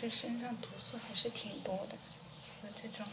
这身上毒素还是挺多的，有这种。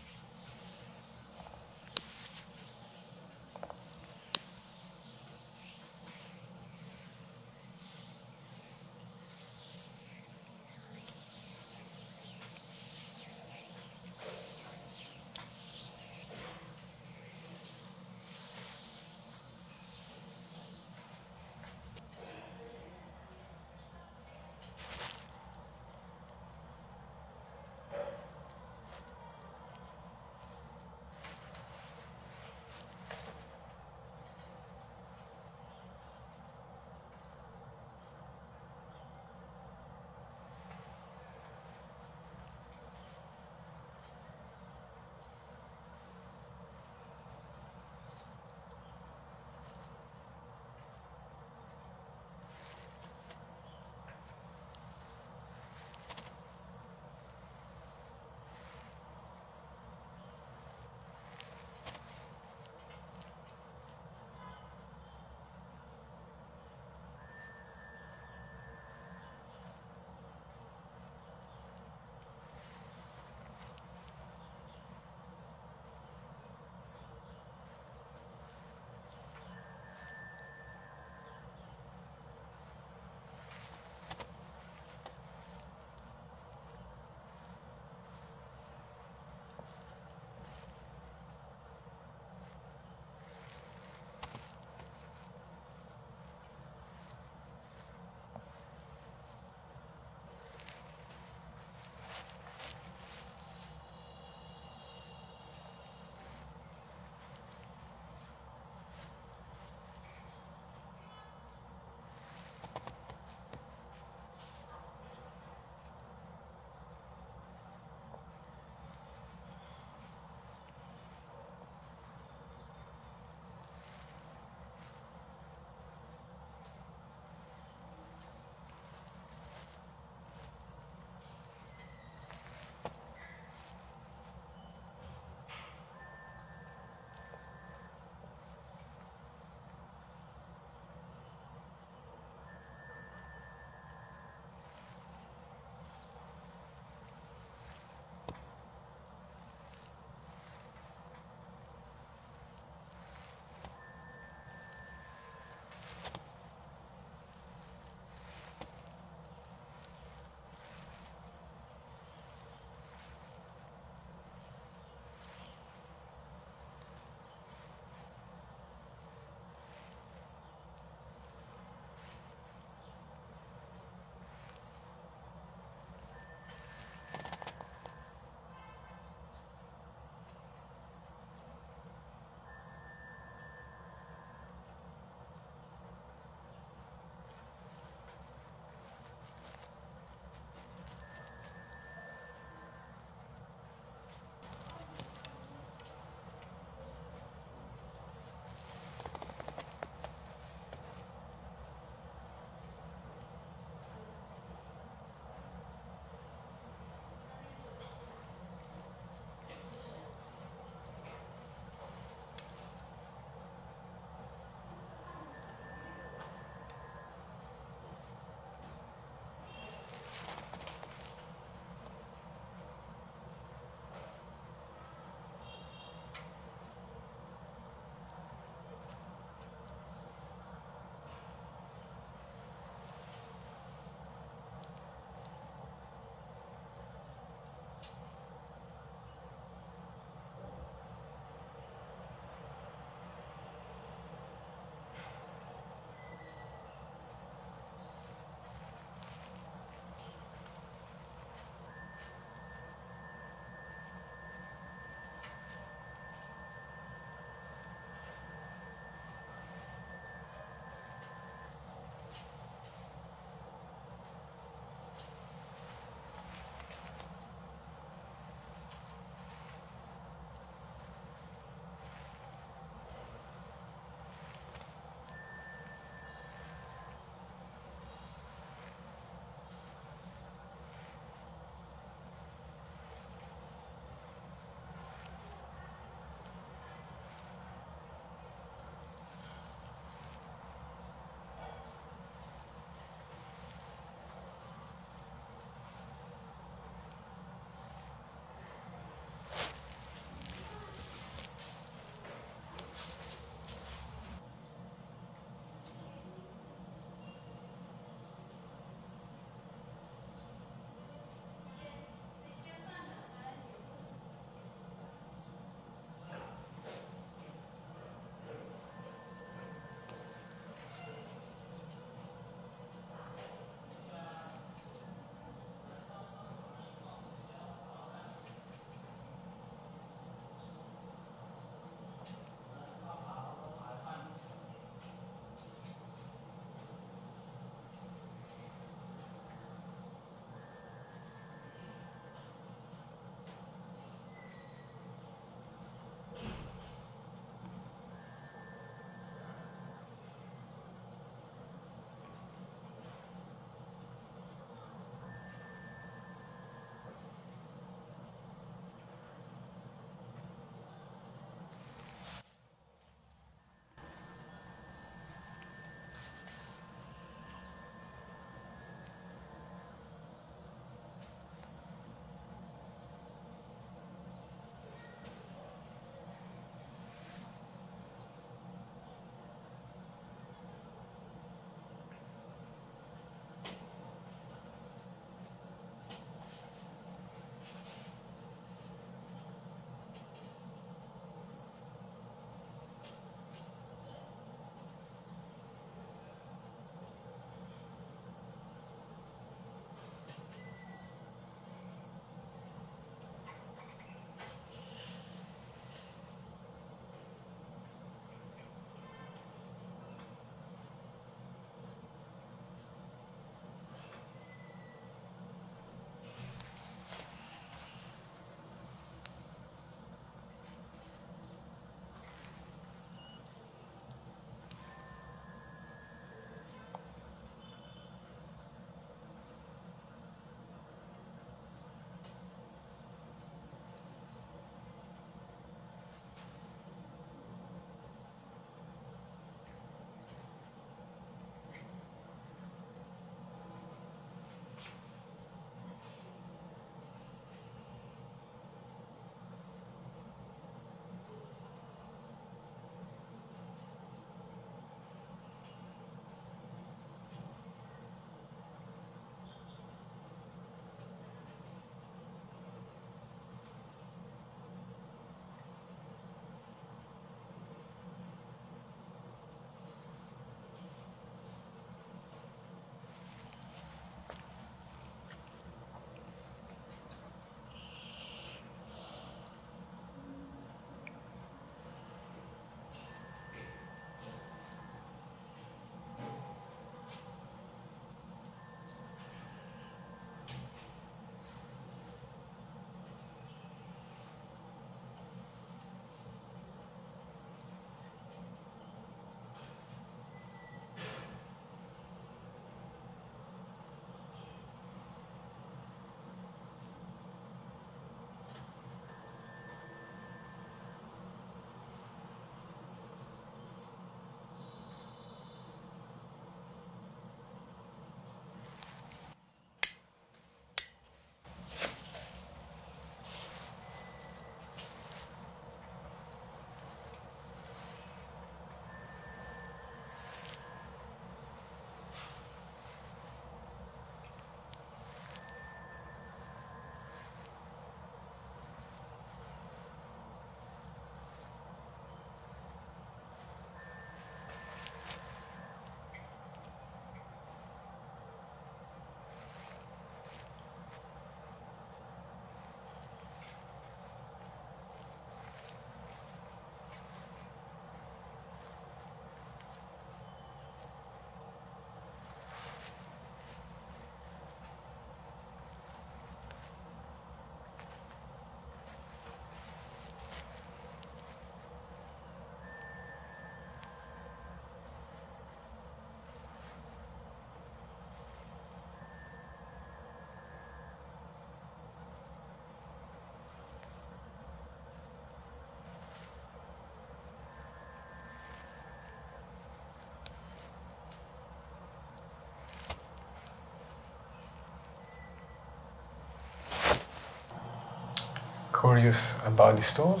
Curious about this tool.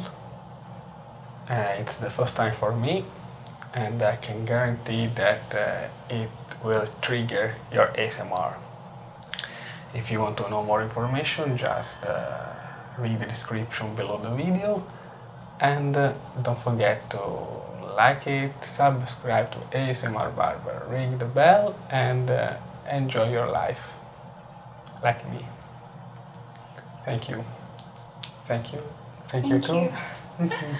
Uh, it's the first time for me and I can guarantee that uh, it will trigger your ASMR. If you want to know more information, just uh, read the description below the video and uh, don't forget to like it, subscribe to ASMR Barber, ring the bell and uh, enjoy your life like me. Thank you. Thank you. Thank, Thank you you. too.